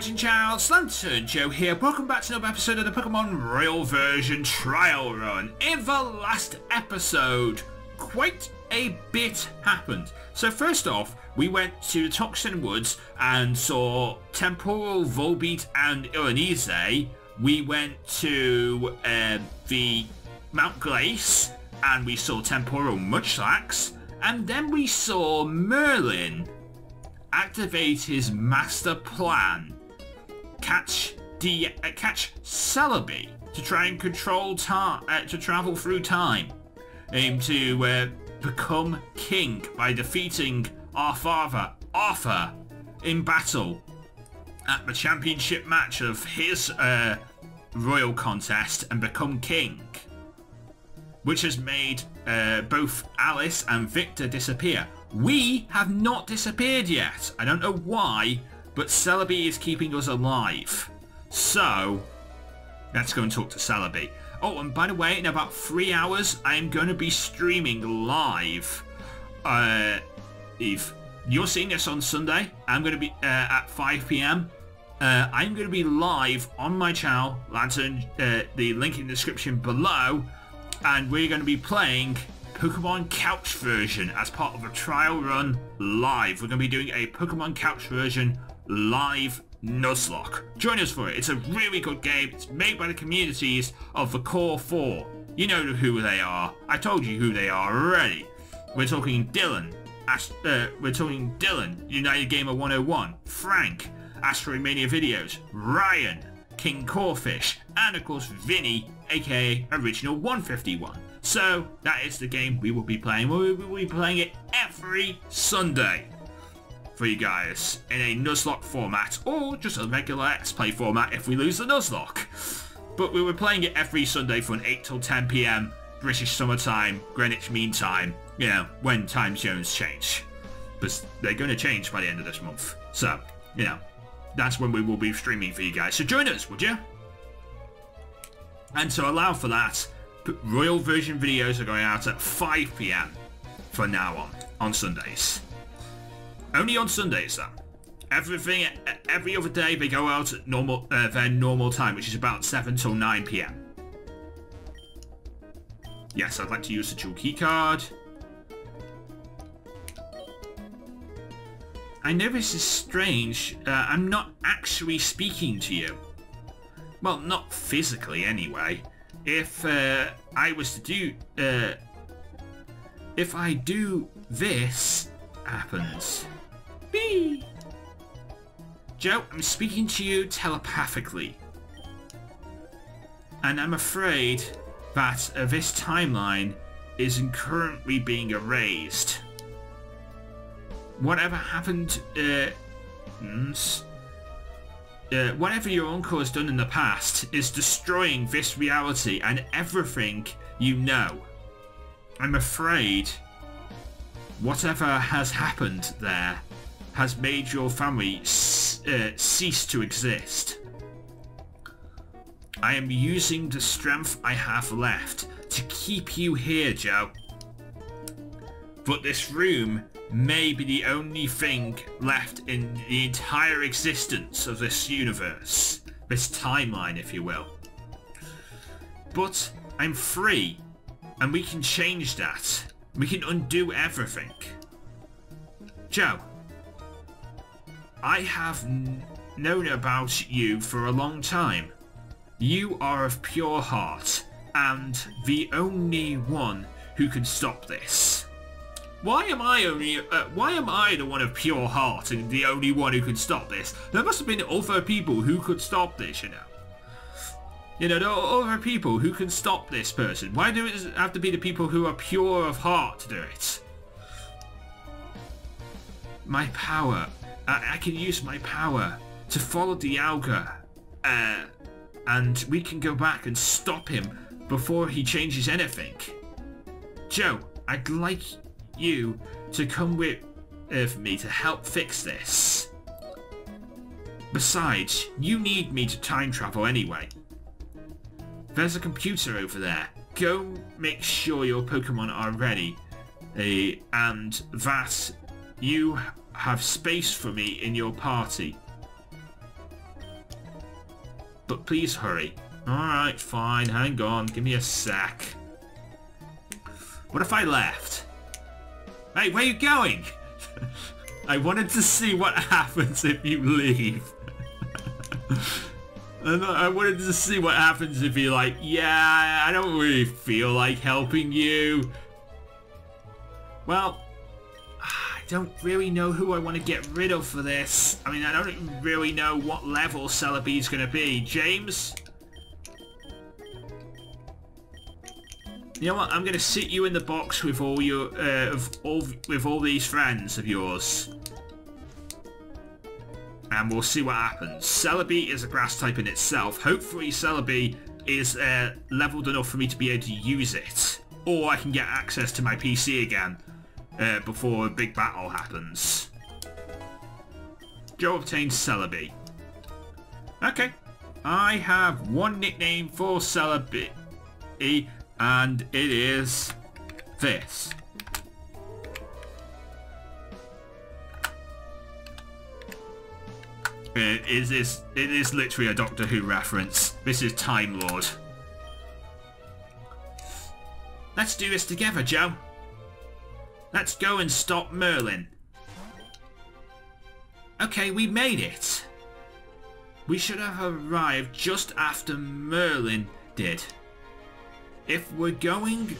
Chatting child? Lanturn Joe here. Welcome back to another episode of the Pokemon Royal Version Trial Run. In the last episode, quite a bit happened. So first off, we went to the Toxin Woods and saw Temporal, Volbeat and Illumise. We went to uh, the Mount Glace and we saw Temporal Munchlax. And then we saw Merlin activate his master plan. Catch the uh, catch Celebi to try and control time uh, to travel through time. Aim to uh, become king by defeating our father Arthur in battle at the championship match of his uh, royal contest and become king which has made uh, both Alice and Victor disappear. We have not disappeared yet. I don't know why, but Celebi is keeping us alive. So, let's go and talk to Celebi. Oh, and by the way, in about three hours, I'm going to be streaming live. Uh, if you're seeing this on Sunday, I'm going to be uh, at 5 p.m. Uh, I'm going to be live on my channel, Lanturn, uh, the link in the description below, and we're going to be playing Pokemon Couch version as part of a trial run live. We're going to be doing a Pokemon Couch version live Nuzlocke. Join us for it. It's a really good game. It's made by the communities of the Core 4. You know who they are. I told you who they are already. We're talking Dylan. Ash uh, we're talking Dylan, United Gamer 101, Frank, Asteroid Mania Videos, Ryan, King Corfish, and of course Vinny, aka Original 151. So that is the game we will be playing. We will be playing it every Sunday for you guys in a Nuzlocke format or just a regular X-Play format if we lose the Nuzlocke. But we were playing it every Sunday from 8 till 10 p.m. British summertime, Greenwich Mean Time, you know, when time zones change. But they're going to change by the end of this month. So, you know, that's when we will be streaming for you guys. So join us, would you? And to allow for that, Royal version videos are going out at 5pm from now on, on Sundays. Only on Sundays though. Everything, every other day they go out at normal, uh, their normal time, which is about 7 till 9 p.m. Yes, I'd like to use the dual key card. I know this is strange. Uh, I'm not actually speaking to you. Well, not physically anyway. If uh, I was to do... Uh, if I do this, happens. Joe, I'm speaking to you telepathically. And I'm afraid that uh, this timeline isn't currently being erased. Whatever happened, uh, uh, whatever your uncle has done in the past is destroying this reality and everything you know. I'm afraid whatever has happened there has made your family uh, cease to exist. I am using the strength I have left to keep you here, Joe. But this room may be the only thing left in the entire existence of this universe. This timeline, if you will. But I'm free, and we can change that. We can undo everything. Joe, I have known about you for a long time. You are of pure heart, and the only one who can stop this. Why am I only? Uh, why am I the one of pure heart and the only one who can stop this? There must have been other people who could stop this, you know. You know, there are other people who can stop this person. Why do it have to be the people who are pure of heart to do it? My power. I, I can use my power to follow Dialga. Uh, and we can go back and stop him before he changes anything. Joe, I'd like you to come with, with me to help fix this. Besides, you need me to time travel anyway. There's a computer over there. Go make sure your Pokemon are ready uh, and that you have space for me in your party. but please hurry. Alright, fine, hang on, give me a sec. What if I left? Hey, where are you going? I wanted to see what happens if you leave. and I wanted to see what happens if you're like, yeah, I don't really feel like helping you. Well, don't really know who I want to get rid of for this. I mean, I don't really know what level Celebi is going to be. James? You know what? I'm going to sit you in the box with all your, uh, of all, with all these friends of yours. And we'll see what happens. Celebi is a grass type in itself. Hopefully Celebi is uh, leveled enough for me to be able to use it. Or I can get access to my PC again uh, before a big battle happens. Joe obtains Celebi. Okay. I have one nickname for Celebi and it is this. It is, it is literally a Doctor Who reference. This is Time Lord. Let's do this together, Joe. Let's go and stop Merlin. Okay, we made it. We should have arrived just after Merlin did if we're going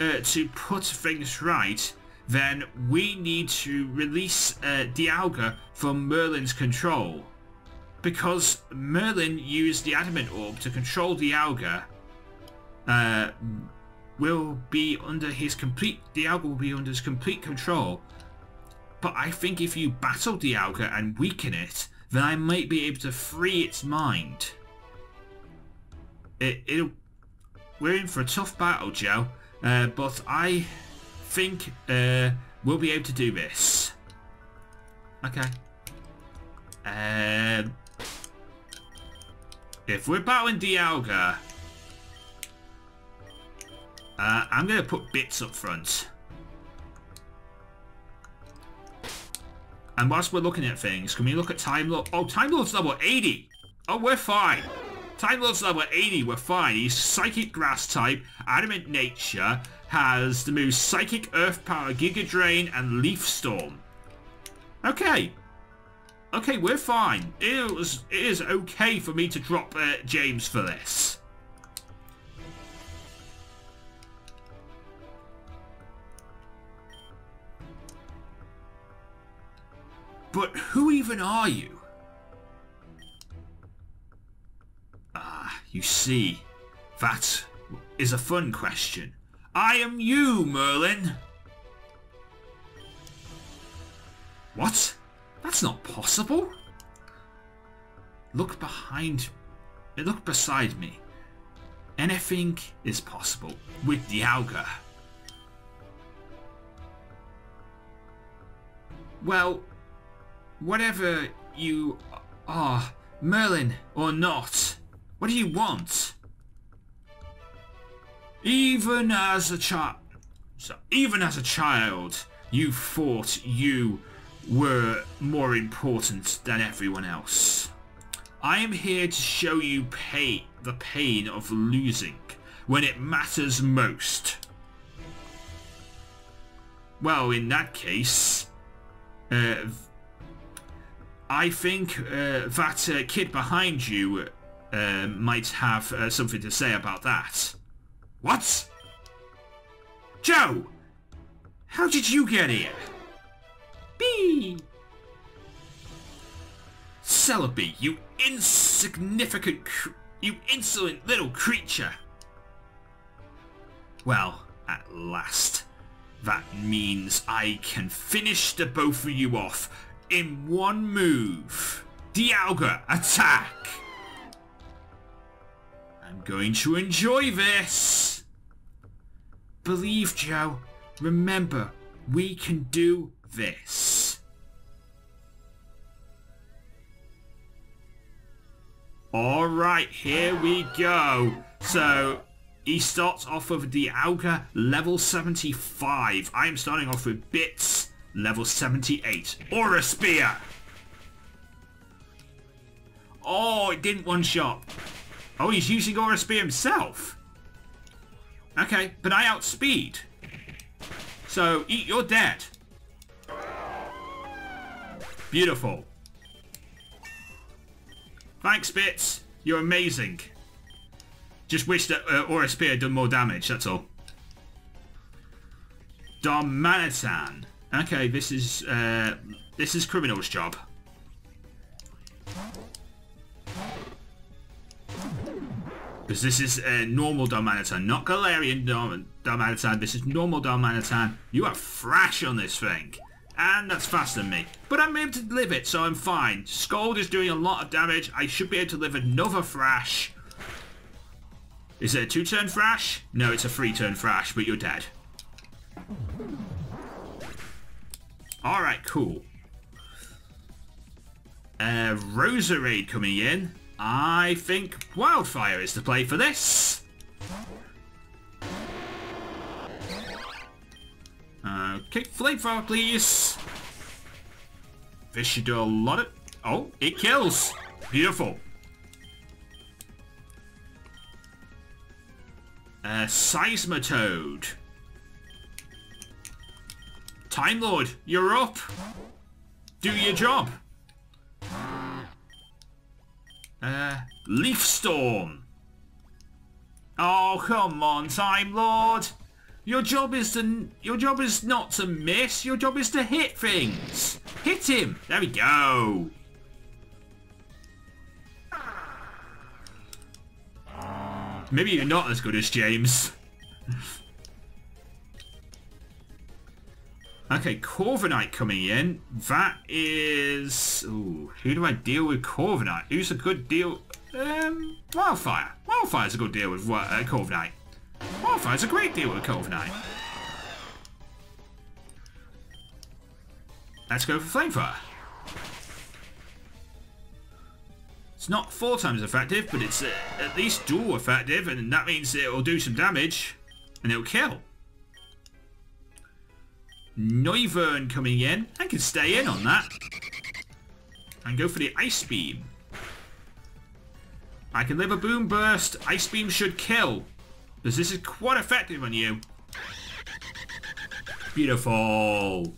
uh, to put things right, then we need to release uh, Dialga from Merlin's control. Because Merlin used the Adamant Orb to control Dialga, uh, will be under his complete, Dialga will be under his complete control. But I think if you battle Dialga and weaken it, then I might be able to free its mind. It, it'll we're in for a tough battle, Joe. Uh, but I think uh, we'll be able to do this. Okay. Um, if we're battling Dialga, uh, I'm going to put bits up front. And whilst we're looking at things, can we look at Time Lord? Oh, Time Lord's level 80. Oh, we're fine. Time Lord's level 80, we're fine. He's Psychic Grass type, Adamant Nature, has the moves Psychic Earth Power, Giga Drain, and Leaf Storm. Okay. Okay, we're fine. It, was, it is okay for me to drop uh, James for this. But who even are you? Ah, you see, that is a fun question. I am you, Merlin. What? That's not possible. Look behind... Look beside me. Anything is possible with the Dialga. Well, whatever you are, Merlin or not, what do you want? Even as a child, so even as a child, you thought you were more important than everyone else. I am here to show you pay the pain of losing when it matters most. Well, in that case, uh, I think uh, that uh, kid behind you uh, might have uh, something to say about that. What? Joe! How did you get here? Bee! Celebi, you insignificant, you insolent little creature. Well, at last. That means I can finish the both of you off in one move. Dialga, attack! I'm going to enjoy this. Believe, Joe. Remember, we can do this. Alright, here we go. So, he starts off with Dialga, level 75. I am starting off with Bits, level 78. Aura Sphere! Oh, it didn't one shot. Oh, he's using Aura Sphere himself. Okay, but I outspeed. So, eat your dead. Beautiful. Thanks, Bits. You're amazing. Just wish that uh, Aura Sphere had done more damage, that's all. Darmanitan. Okay, this is uh, this is criminal's job. Because this is a uh, normal Darmanitan, not Galarian Darmanitan. This is normal Darmanitan. You are fresh on this thing. And that's faster than me. But I'm able to live it, so I'm fine. Scald is doing a lot of damage. I should be able to live another Thrash. Is it a two-turn Thrash? No, it's a three-turn Thrash, but you're dead. Alright, cool. Uh, Roserade coming in. I think Wildfire is the play for this. Okay, Flamethrower, please. This should do a lot of... Oh, it kills. Beautiful. Uh, Seismitoad. Time Lord, you're up. Do your job. Uh, Leaf Storm. Oh, come on, Time Lord. Your job is to your job is not to miss. Your job is to hit things. Hit him. There we go. Maybe you're not as good as James. Okay, Corviknight coming in. That is... Ooh, who do I deal with Corviknight? Who's a good deal? Um, Wildfire. Wildfire's a good deal with uh, Corviknight. Wildfire's a great deal with Corviknight. Let's go for Flamethrower. It's not four times effective, but it's uh, at least dual effective, and that means it'll do some damage, and it'll kill. Noivern coming in. I can stay in on that. And go for the Ice Beam. I can live a Boomburst. Ice Beam should kill. Because this is quite effective on you. Beautiful.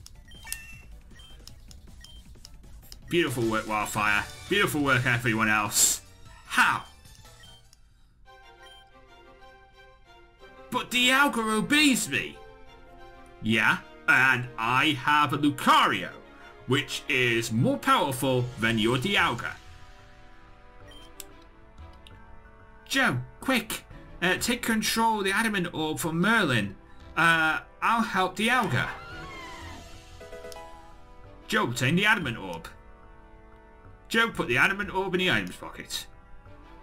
Beautiful work, Wildfire. Beautiful work, everyone else. How? But Dialga obeys me. Yeah, and I have a Lucario, which is more powerful than your Dialga. Joe, quick! Uh, take control of the Adamant Orb from Merlin. Uh, I'll help Dialga. Joe, obtain the Adamant Orb. Joe, put the Adamant Orb in the items pocket.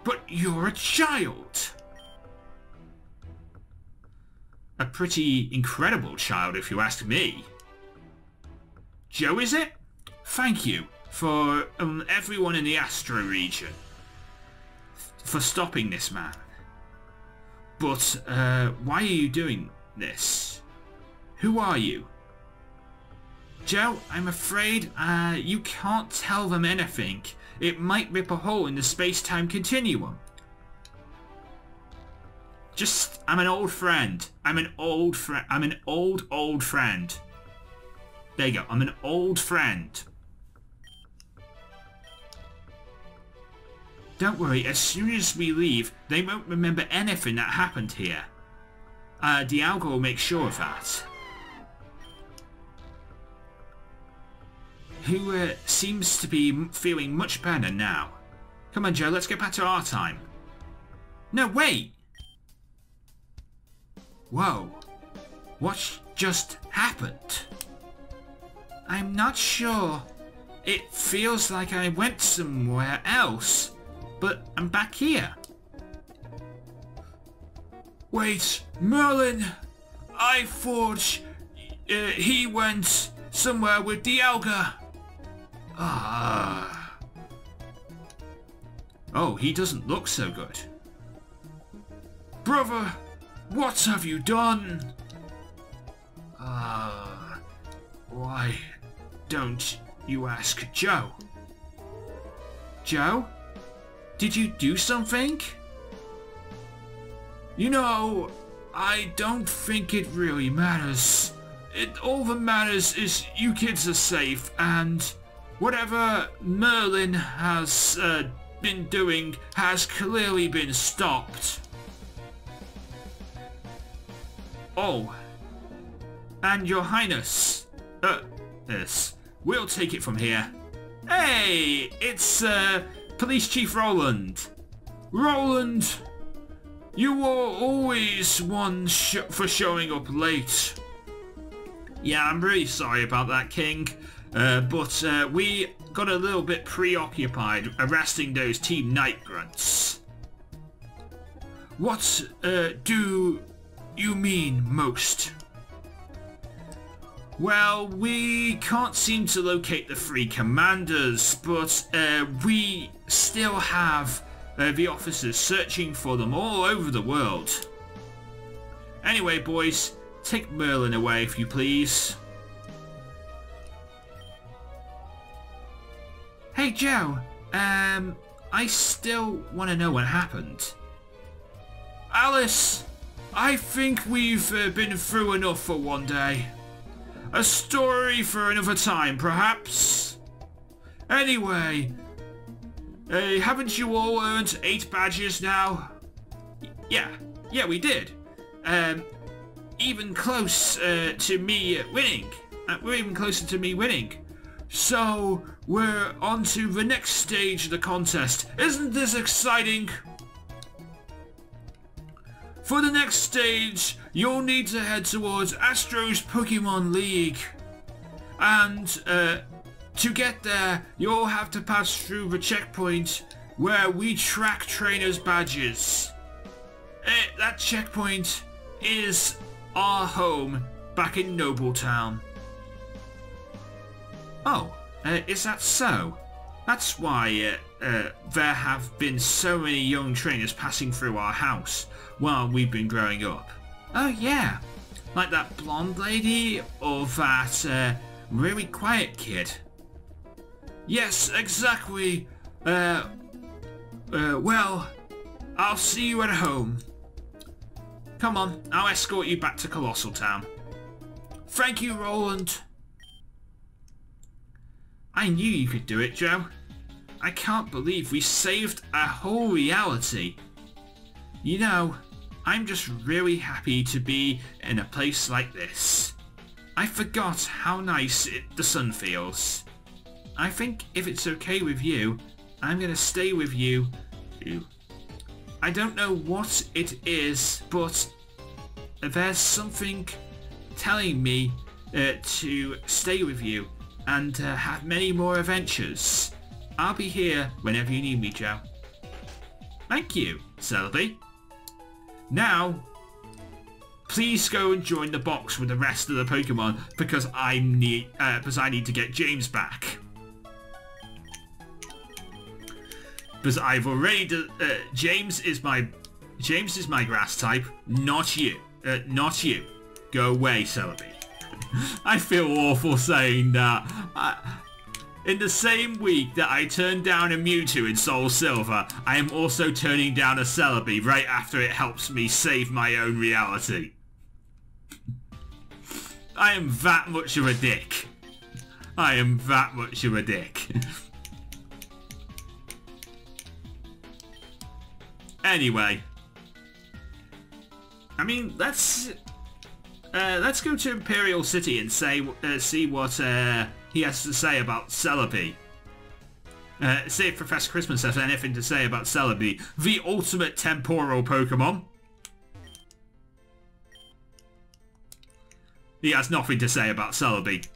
But you're a child! A pretty incredible child, if you ask me. Joe, is it? Thank you for um, everyone in the Aristo region for stopping this man. But uh, why are you doing this? Who are you? Joe, I'm afraid uh, you can't tell them anything. It might rip a hole in the space-time continuum. Just, I'm an old friend. I'm an old friend. I'm an old, old friend. There you go. I'm an old friend. Don't worry, as soon as we leave, they won't remember anything that happened here. Uh, Dialga will make sure of that. Who uh, seems to be feeling much better now. Come on, Joe, let's get back to our time. No, wait! Whoa. What just happened? I'm not sure. It feels like I went somewhere else, but I'm back here. Wait, Merlin! I thought uh, he went somewhere with Dialga. Ah. Oh, he doesn't look so good. Brother, what have you done? Ah, uh, why don't you ask Joe? Joe? Did you do something? You know, I don't think it really matters. It, all that matters is you kids are safe and whatever Merlin has uh, been doing has clearly been stopped. Oh, and your highness, uh, yes, we'll take it from here. Hey, it's, uh, Police Chief Roland. Roland, you were always one sh for showing up late. Yeah, I'm really sorry about that, King. Uh, but uh, we got a little bit preoccupied arresting those Team Night Grunts. What uh, do you mean most? Well, we can't seem to locate the three commanders, but uh, we still have uh, the officers searching for them all over the world. Anyway, boys, take Merlin away if you please. Hey, Joe. Um, I still want to know what happened. Alice, I think we've uh, been through enough for one day. A story for another time, perhaps? Anyway, uh, haven't you all earned eight badges now? Yeah, yeah, we did. Um, even close uh, to me winning. Uh, we're even closer to me winning. So, we're on to the next stage of the contest. Isn't this exciting? For the next stage, you'll need to head towards Aristo's Pokemon League. And uh, to get there, you'll have to pass through the checkpoint where we track trainers' badges. Uh, that checkpoint is our home back in Nobletown. Oh, uh, is that so? That's why uh, uh, there have been so many young trainers passing through our house while we've been growing up. Oh yeah, like that blonde lady or that uh, really quiet kid. Yes, exactly. Uh, uh, well, I'll see you at home. Come on, I'll escort you back to Colossal Town. Thank you, Roland. I knew you could do it, Joe. I can't believe we saved a whole reality. You know, I'm just really happy to be in a place like this. I forgot how nice it, the sun feels. I think if it's okay with you, I'm going to stay with you. I don't know what it is, but there's something telling me uh, to stay with you and uh, have many more adventures. I'll be here whenever you need me, Joe. Thank you, Celebi. Now, please go and join the box with the rest of the Pokemon because I need uh, because I need to get James back. Because I've already uh, James is my James is my grass type, not you, uh, not you. Go away, Celebi. I feel awful saying that. I, in the same week that I turned down a Mewtwo in Soul Silver, I am also turning down a Celebi right after it helps me save my own reality. I am that much of a dick. I am that much of a dick. anyway. I mean, let's... Uh, let's go to Imperial City and say, uh, see what uh, he has to say about Celebi. Uh, see if Professor Christmas has anything to say about Celebi, the ultimate temporal Pokemon. He has nothing to say about Celebi.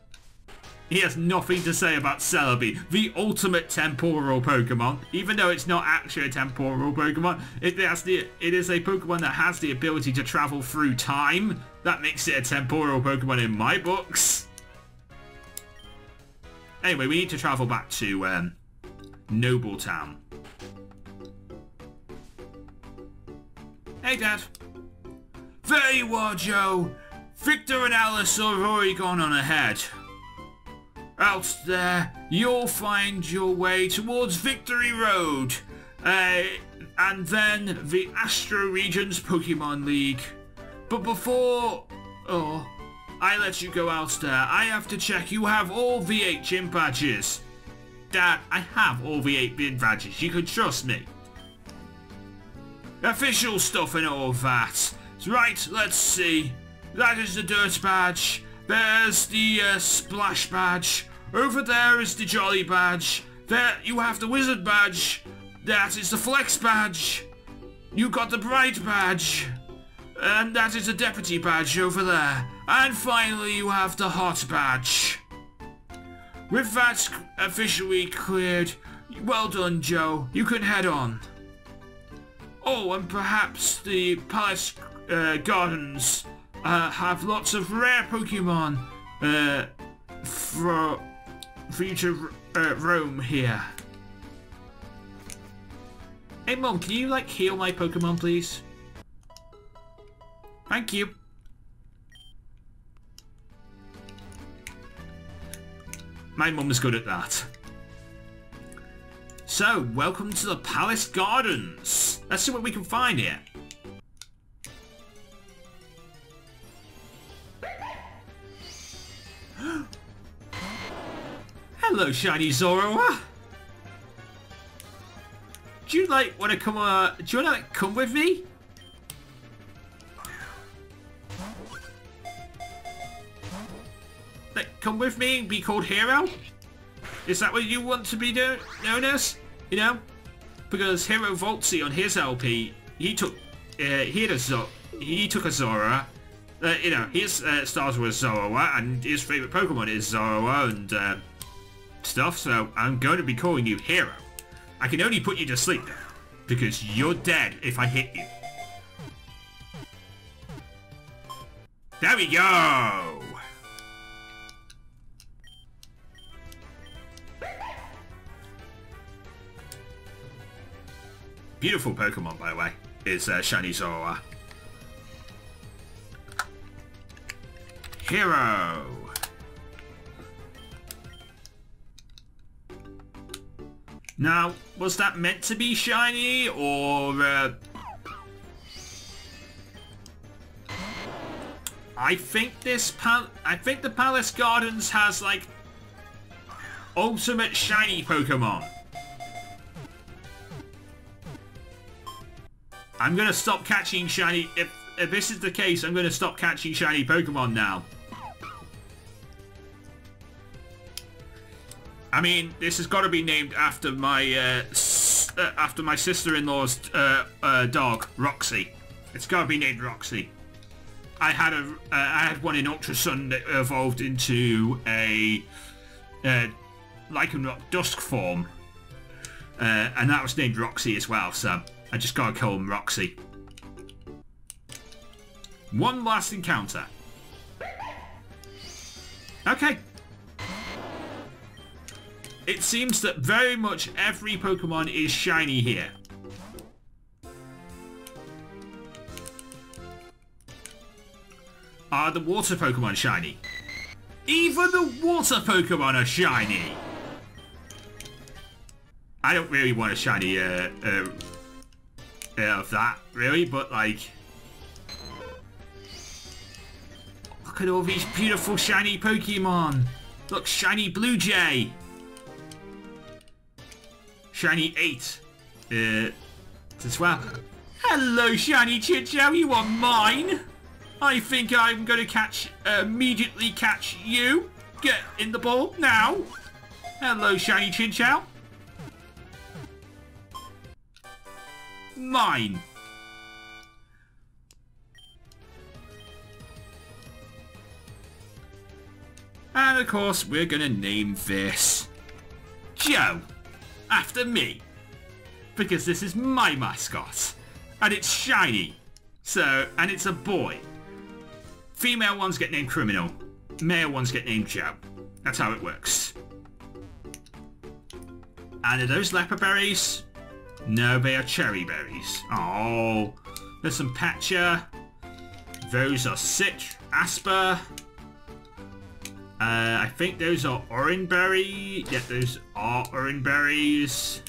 He has nothing to say about Celebi, the ultimate temporal Pokemon. Even though it's not actually a temporal Pokemon, it has the it is a Pokemon that has the ability to travel through time. That makes it a temporal Pokemon in my books. Anyway, we need to travel back to um, Nobletown. Hey, Dad. There you are, Joe. Victor and Alice have already gone on ahead. Out there, you'll find your way towards Victory Road. Uh, and then the Aristo Regions Pokemon League. But before... Oh, I let you go out there. I have to check you have all the 8 gym badges. Dad, I have all the 8 gym badges. You can trust me. Official stuff and all that. Right, let's see. That is the Dirt Badge. There's the uh, Splash Badge. Over there is the Jolly Badge. There you have the Wizard Badge. That is the Flex Badge. You got the Bright Badge. And that is the Deputy Badge over there. And finally you have the Hot Badge. With that officially cleared, well done Joe. You can head on. Oh, and perhaps the Palace uh, Gardens uh, have lots of rare Pokemon uh, for, for you to roam here. Hey Mom, can you like heal my Pokemon please? Thank you. My mum's good at that. So, welcome to the Palace Gardens. Let's see what we can find here. Hello, shiny Zorua. Do you like want to come? Uh, do you want to like, come with me? Come with me and be called Hero? Is that what you want to be do known as? You know, because Hero Voltzy on his LP, he took uh, he had a Zo he took a Zorua. Uh, you know, his uh, stars were Zorua, and his favorite Pokemon is Zorua and uh, stuff. So I'm going to be calling you Hero. I can only put you to sleep because you're dead if I hit you. There we go! Beautiful Pokemon, by the way, is uh, Shiny Zorua. Hero! Now, was that meant to be shiny, or... Uh... I think this pal- I think the Palace Gardens has, like, ultimate shiny Pokemon. I'm gonna stop catching shiny... If, if this is the case, I'm gonna stop catching shiny Pokemon now. I mean, this has got to be named after my uh, uh, after my sister-in-law's uh, uh, dog, Roxy. It's got to be named Roxy. I had a uh, I had one in Ultra Sun that evolved into a uh, Lycanroc Dusk form, and that was named Roxy as well. So I just gotta call him Roxy. One last encounter. Okay. It seems that very much every Pokemon is shiny here. Are the water Pokemon shiny? Even the water Pokemon are shiny! I don't really want a shiny uh, uh, of that, really, but like... Look at all these beautiful shiny Pokemon! Look, shiny Blue Jay! Shiny 8 uh, as well. Hello, Shiny Chinchou, you are mine! I think I'm going to catch, uh, immediately catch you. Get in the ball now. Hello, Shiny Chinchou. Mine. And of course, we're going to name this Joe, after me. Because this is my mascot. And it's shiny. So, and it's a boy. Female ones get named Criminal. Male ones get named Joe. That's how it works. And are those Leppa berries? No, they are cherry berries. Oh, there's some Pecha. Those are Cit, Asper. Uh, I think those are orange berry. Yeah, those are orange berries.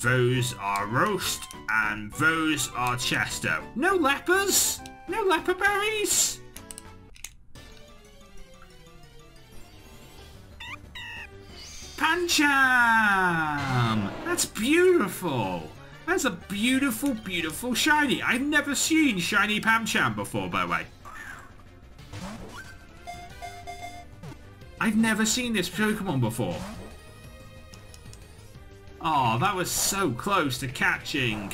those are Rawst, and those are chesto. No Leppas? No Leppa berries? Pancham! That's beautiful! That's a beautiful, beautiful shiny. I've never seen shiny Pancham before, by the way. I've never seen this Pokemon before. Oh, that was so close to catching.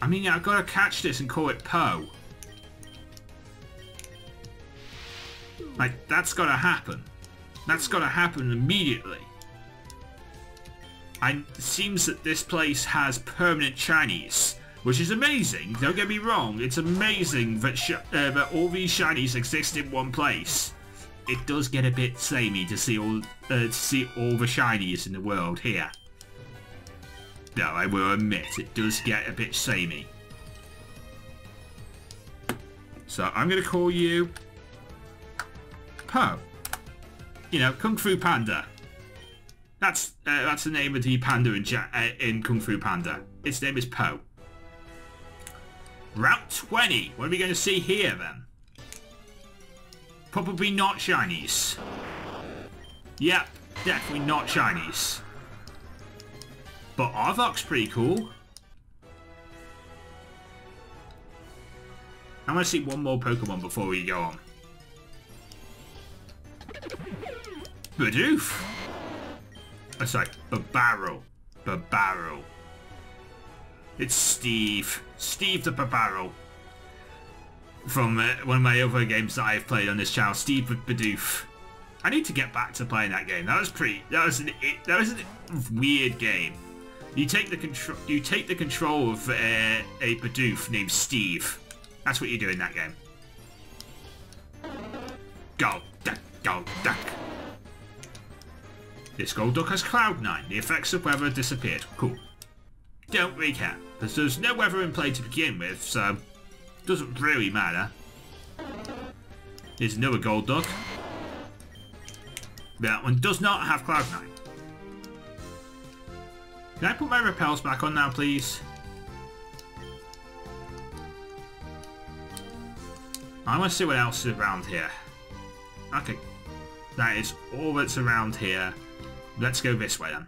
I mean, I've got to catch this and call it Poe. Like, that's got to happen. That's got to happen immediately. And it seems that this place has permanent Chinese, which is amazing. Don't get me wrong. It's amazing that, uh, that all these shinies exist in one place. It does get a bit samey to see all uh, to see all the shinies in the world here. No, I will admit, it does get a bit samey. So I'm going to call you Poe. You know, Kung Fu Panda. That's uh, that's the name of the panda in, uh, in Kung Fu Panda. Its name is Po. Route 20. What are we going to see here then? Probably not shinies. Yep, definitely not shinies. But Arbok's pretty cool. I want to see one more Pokemon before we go on. Bidoof! Oh, sorry, Bibarel. Bibarel. It's Steve. Steve the Bibarel. From uh, one of my other games that I've played on this channel, Steve with Bidoof. I need to get back to playing that game. That was pretty. That was an. It, that was a weird game. You take the control. You take the control of uh, a Bidoof named Steve. That's what you do in that game. Go, duck, go, duck. This Golduck has Cloud9. The effects of weather disappeared. Cool. Don't care, because there's no weather in play to begin with, so doesn't really matter. Here's another Golduck. That one does not have Cloud9. Can I put my repels back on now, please? I want to see what else is around here. Okay. That is all that's around here. Let's go this way then.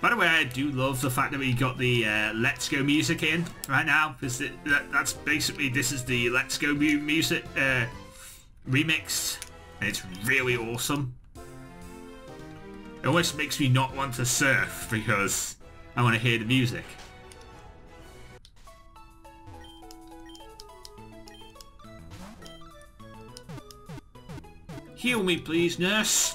By the way, I do love the fact that we got the uh, Let's Go music in right now. Because that, that's basically, this is the Let's Go music uh, remix. And it's really awesome. It almost makes me not want to surf because I want to hear the music. Heal me, please, nurse.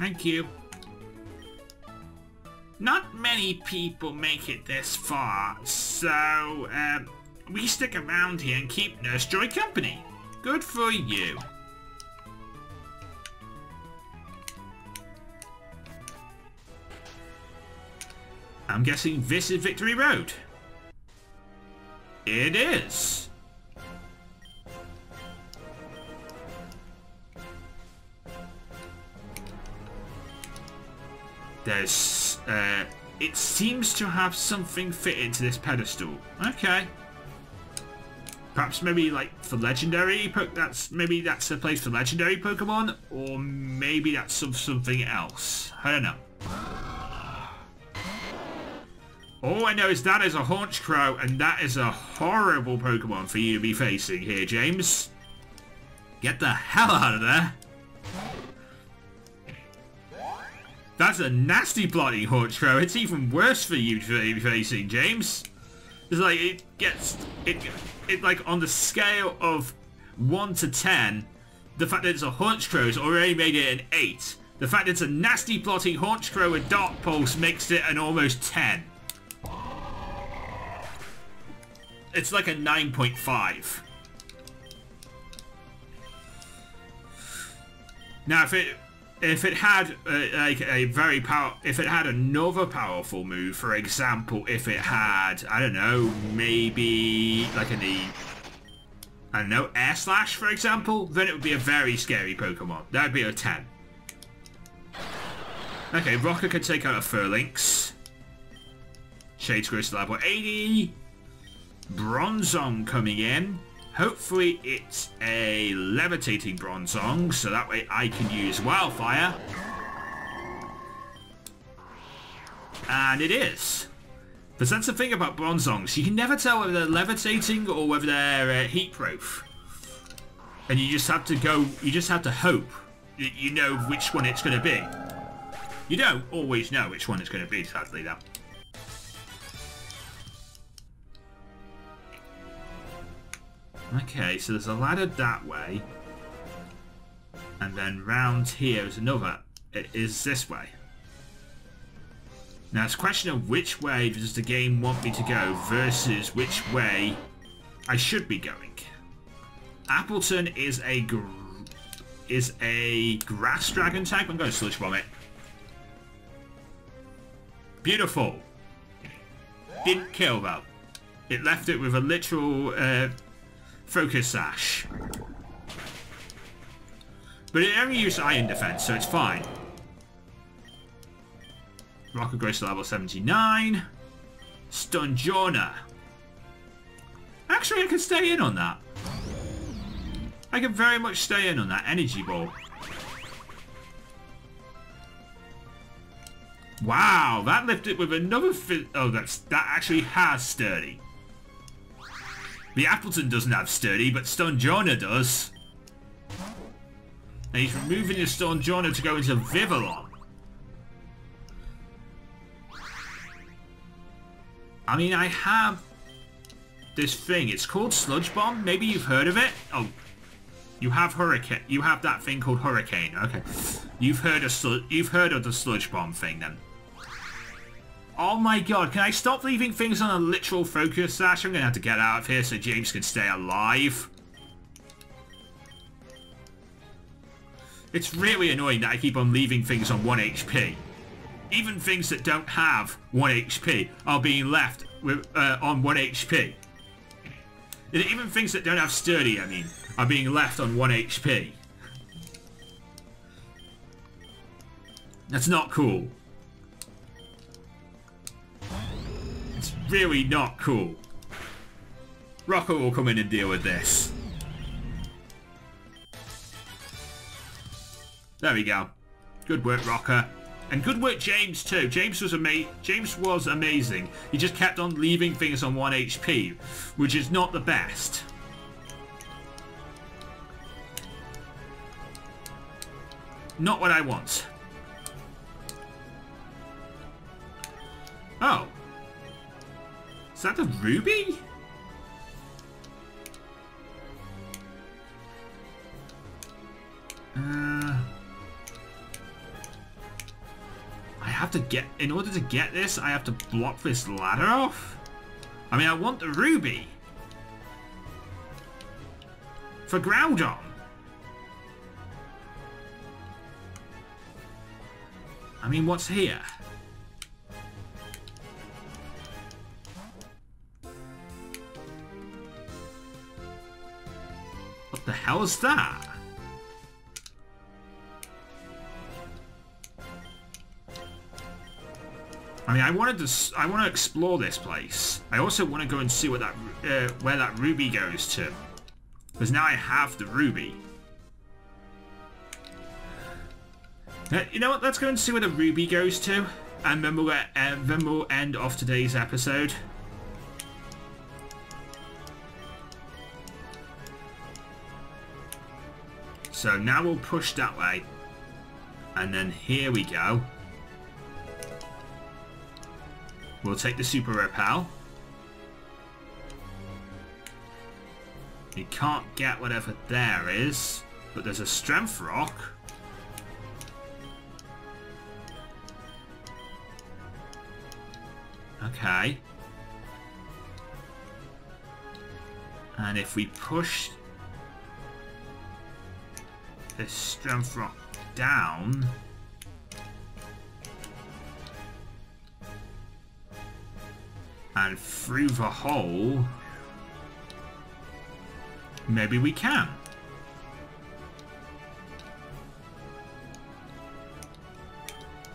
Thank you. Not many people make it this far, so um, we stick around here and keep Nurse Joy company. Good for you. I'm guessing this is Victory Road. It is. There's, uh, it seems to have something fitted to this pedestal. Okay. Perhaps maybe like for legendary, that's maybe that's a place for legendary Pokemon, or maybe that's some, something else. I don't know. All I know is that is a Honchkrow, and that is a horrible Pokemon for you to be facing here, James. Get the hell out of there. That's a nasty plotting Honchkrow. It's even worse for you to be facing, James. It's like, it gets, it, it like on the scale of 1 to 10, the fact that it's a Honchkrow has already made it an 8. The fact that it's a nasty plotting Honchkrow with Dark Pulse makes it an almost 10. It's like a 9.5. Now, if it if it had uh, like a very power, if it had another powerful move, for example, if it had, I don't know, maybe like an E, I don't know, Air Slash, for example, then it would be a very scary Pokemon. That would be a 10. Okay, Rocker can take out a Furlynx. Shades Grows to level 80. Bronzong coming in. Hopefully it's a levitating Bronzong, so that way I can use Wildfire. And it is. But that's the thing about Bronzongs. You can never tell whether they're levitating or whether they're uh, heat-proof. And you just have to go, you just have to hope that you know which one it's going to be. You don't always know which one it's going to be, sadly, though. Okay, so there's a ladder that way. And then round here is another. It is this way. Now it's a question of which way does the game want me to go versus which way I should be going. Appletun is a is a grass dragon type. I'm going to sludge bomb it. Beautiful. Didn't kill though. It left it with a literal uh, Focus Sash. But it only used Iron Defense, so it's fine. Rocket to level 79. Stonjourner. Actually, I can stay in on that. I can very much stay in on that energy ball. Wow, that lifted with another Oh, that's that actually has sturdy. The Appletun doesn't have sturdy, but Stonjourner does. And he's removing his Stonjourner to go into Vivillon. I mean, I have this thing. It's called Sludge Bomb. Maybe you've heard of it. Oh, you have Hurricane. You have that thing called Hurricane. Okay, you've heard of you've heard of the Sludge Bomb thing then. Oh my god, can I stop leaving things on a literal focus sash? I'm gonna have to get out of here so James can stay alive. It's really annoying that I keep on leaving things on 1 HP. Even things that don't have 1 HP are being left with, uh, on 1 HP. Even things that don't have sturdy, I mean, are being left on 1 HP. That's not cool. Really not cool. Rocco will come in and deal with this. There we go. Good work, Rocker. And good work, James, too. James was ama James was amazing. He just kept on leaving things on 1 HP, which is not the best. Not what I want. Oh that a ruby? Uh, I have to get, in order to get this, I have to block this ladder off? I mean, I want the ruby. For Groudon. I mean, what's here? Hell is that? I mean, I wanted to. I want to explore this place. I also want to go and see what that uh, where that ruby goes to, because now I have the ruby. You know what? Let's go and see where the ruby goes to, and then we'll uh, then we'll end off today's episode. So now we'll push that way. And then here we go. We'll take the Super Repel. You can't get whatever there is, but there's a Strength Rock. Okay. And if we push this strength rock down. And through the hole, maybe we can.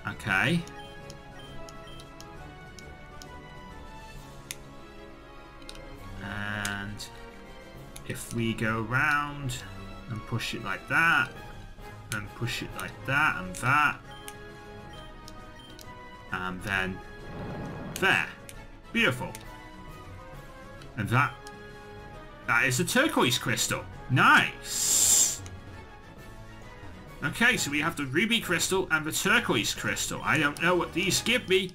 Okay. And if we go around and push it like that, and push it like that and that, and then there. Beautiful. And that, that is a turquoise crystal. Nice. Okay, so we have the ruby crystal and the turquoise crystal. I don't know what these give me.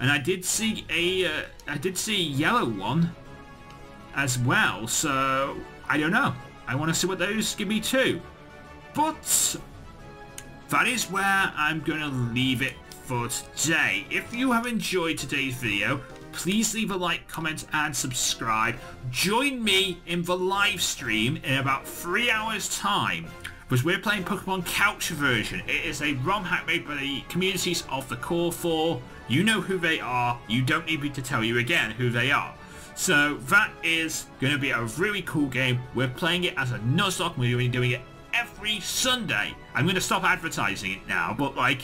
And I did see a, uh, I did see a yellow one as well, so I don't know. I want to see what those give me too. But that is where I'm going to leave it for today. If you have enjoyed today's video, please leave a like, comment and subscribe. Join me in the live stream in about three hours time because we're playing Pokemon Couch version. It is a ROM hack made by the communities of the Core 4. You know who they are. You don't need me to tell you again who they are. So that is going to be a really cool game. We're playing it as a Nuzlocke. We're going to be doing it every Sunday. I'm going to stop advertising it now, but like,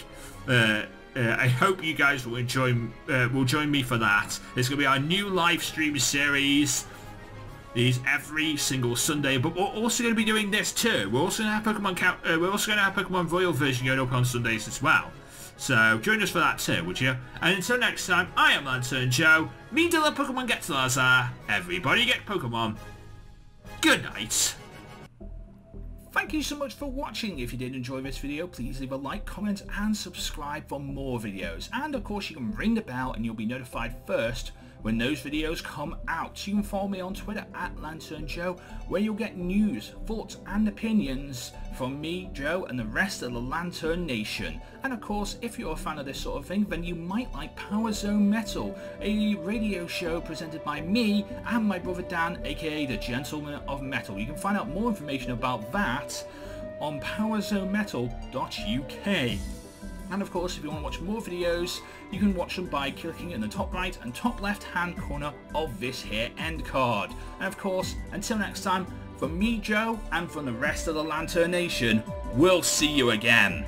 uh, uh, I hope you guys will enjoy uh, will join me for that. It's going to be our new live stream series is every single Sunday. But we're also going to be doing this too. We're also going to have Pokemon Count. Uh, we're also going to have Pokemon Royal version going up on Sundays as well. So join us for that too, would you? And until next time, I am Lanturn Joe. Me the Pokemon get to Lazar. Everybody get Pokemon. Good night. Thank you so much for watching. If you did enjoy this video, please leave a like, comment and subscribe for more videos. And of course you can ring the bell and you'll be notified first when those videos come out. You can follow me on Twitter at Lanturn Joe, where you'll get news, thoughts and opinions from me, Joe, and the rest of the Lanturn Nation. And of course, if you're a fan of this sort of thing, then you might like Power Zone Metal, a radio show presented by me and my brother Dan, aka the Gentleman of Metal. You can find out more information about that on powerzonemetal.uk. And of course, if you want to watch more videos, you can watch them by clicking in the top right and top left hand corner of this here end card. And of course, until next time, from me, Joe, and from the rest of the Lanturn Nation, we'll see you again.